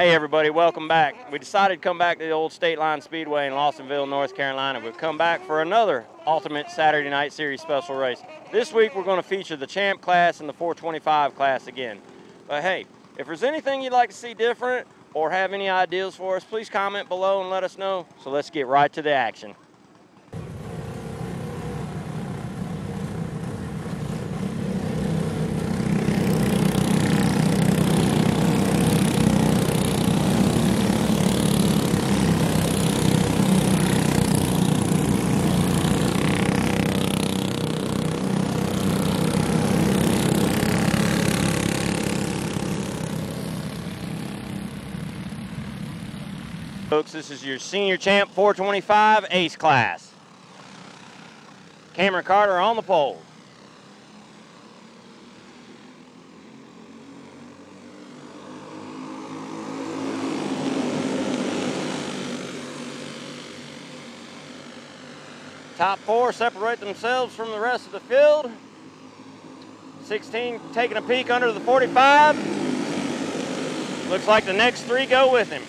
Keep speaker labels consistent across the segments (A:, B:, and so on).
A: Hey everybody, welcome back. We decided to come back to the old Stateline Speedway in Lawsonville, North Carolina. We've come back for another Ultimate Saturday Night Series special race. This week we're going to feature the Champ class and the 425 class again. But hey, if there's anything you'd like to see different or have any ideas for us, please comment below and let us know. So let's get right to the action. Folks, this is your senior champ 425 ace class. Cameron Carter on the pole. Top four separate themselves from the rest of the field. 16 taking a peek under the 45. Looks like the next three go with him.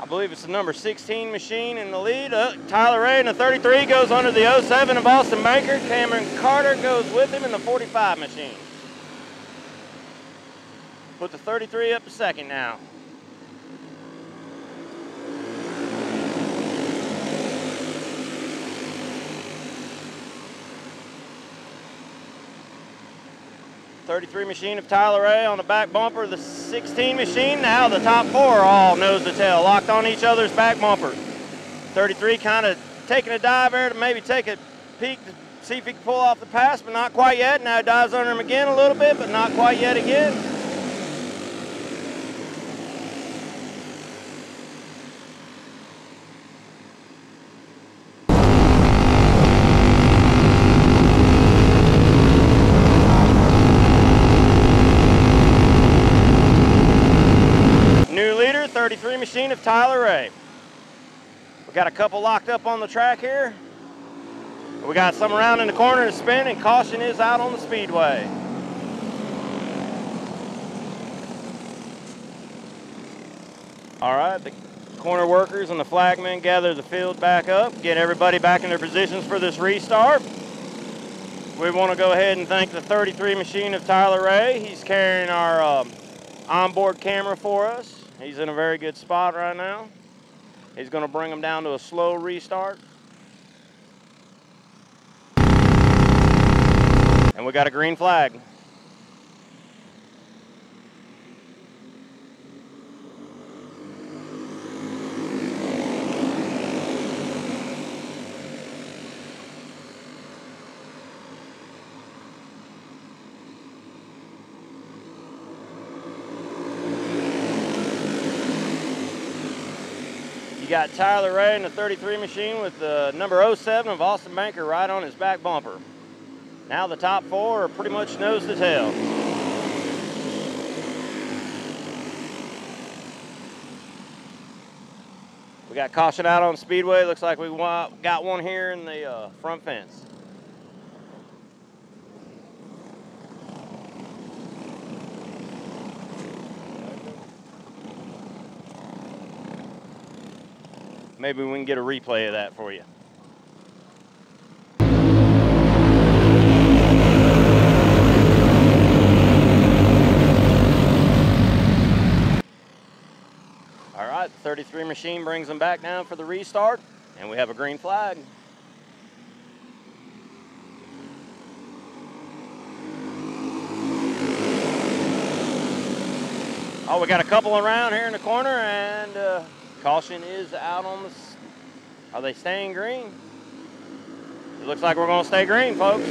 A: I believe it's the number 16 machine in the lead. Uh, Tyler Wray in the 33 goes under the 07 of Austin Baker. Cameron Carter goes with him in the 45 machine. Put the 33 up to second now. Thirty-three machine of Tyler Wray on the back bumper. The 16 machine. Now the top four are all nose to tail, locked on each other's back bumper. 33 kind of taking a dive there to maybe take a peek to see if he can pull off the pass, but not quite yet. Now dives under him again a little bit, but not quite yet again. New leader, 33 machine of Tyler Wray. We got a couple locked up on the track here. We got some around in the corner to spin, and caution is out on the speedway. All right, the corner workers and the flagmen gather the field back up, get everybody back in their positions for this restart. We want to go ahead and thank the 33 machine of Tyler Wray. He's carrying our um, onboard camera for us. He's in a very good spot right now. He's going to bring him down to a slow restart. And we got a green flag. You got Tyler Wray in the 33 machine with the number 07 of Austin Banker right on his back bumper. Now the top four are pretty much nose to tail. We got caution out on Speedway. Looks like we got one here in the uh, front fence. Maybe we can get a replay of that for you. All right, 33 machine brings them back down for the restart, and we have a green flag. Oh, we got a couple around here in the corner, and uh, caution is out on the. Are they staying green? It looks like we're going to stay green, folks.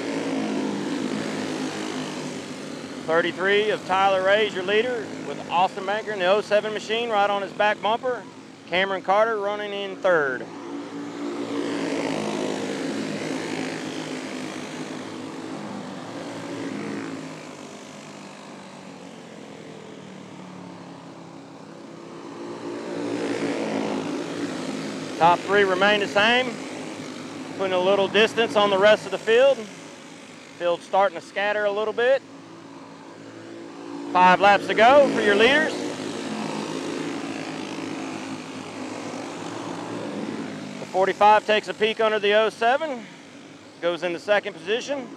A: 33 of Tyler Wray's your leader with Austin Banker in the 07 machine right on his back bumper. Cameron Carter running in third. Top three remain the same. Putting a little distance on the rest of the field. Field starting to scatter a little bit. Five laps to go for your leaders. The 45 takes a peek under the 07, goes into second position.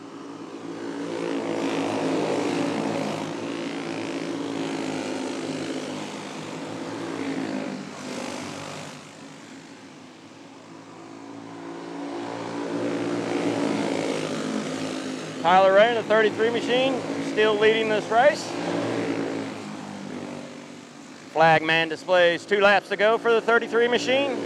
A: Tyler Wray the 33 machine, still leading this race. Flagman displays two laps to go for the 33 machine.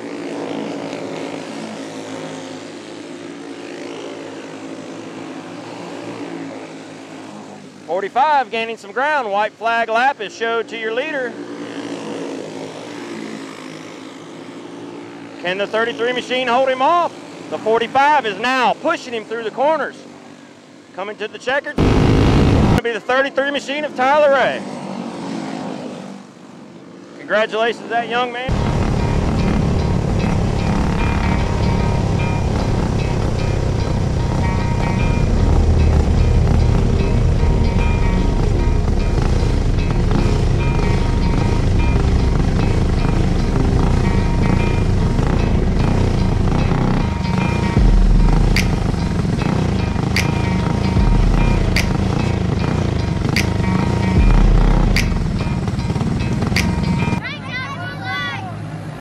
A: Forty-five gaining some ground. White flag lap is showed to your leader. Can the 33 machine hold him off? The 45 is now pushing him through the corners. Coming to the checkered. going to be the 33 machine of Tyler Wray. Congratulations to that young man.